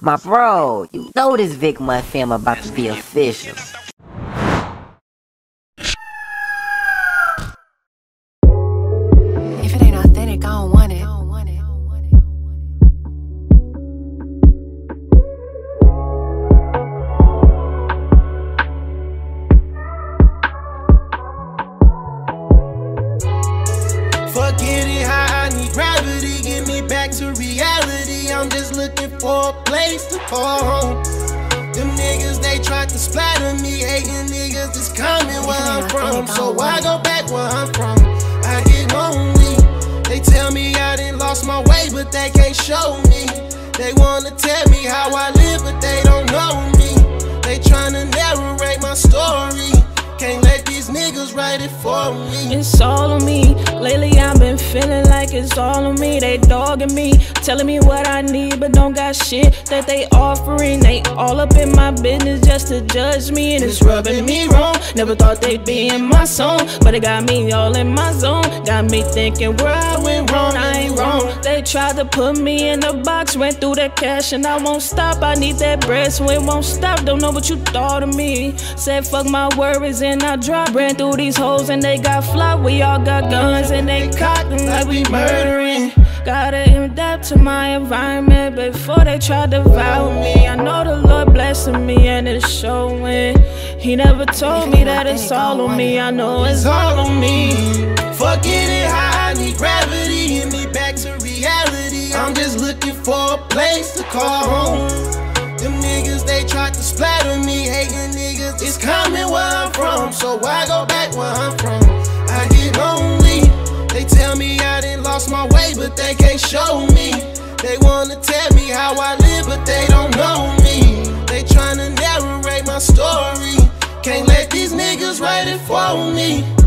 My bro, you know this VickMont film about to be official. Forget it, how I need gravity. Get me back to reality. I'm just looking for a place to call home. Them niggas, they tried to splatter me. Hating niggas is coming where I'm from. So I go back where I'm from. I get lonely. They tell me I done lost my way, but they can't show me. They wanna tell me how I live, but they don't these niggas write it for me. It's all on me. Lately I've been feeling like it's all on me. They dogging me, telling me what I need, but don't got shit that they offering. They all up in my business just to judge me, and it's rubbing me wrong. Never thought they'd be in my song, but it got me all in my zone. Got me thinking where I went wrong, I wrong. They tried to put me in a box, went through the cash, and I won't stop. I need that bread, so it won't stop. Don't know what you thought of me. Said fuck my worries and I drop. Ran through these hoes and they got flop. We all got guns and they cocking like we murdering. Gotta adapt to my environment before they try to devour me. I know the Lord blessing me and it's showing. He never told me that it's all on me. I know it's all on me. Forget it, how I need gravity. For a place to call home. Them niggas, they tried to splatter me. Hating niggas, it's coming where I'm from. So I go back where I'm from. I get lonely. They tell me I done lost my way, but they can't show me. They wanna tell me how I live, but they don't know me. They tryna narrate my story. Can't let these niggas write it for me.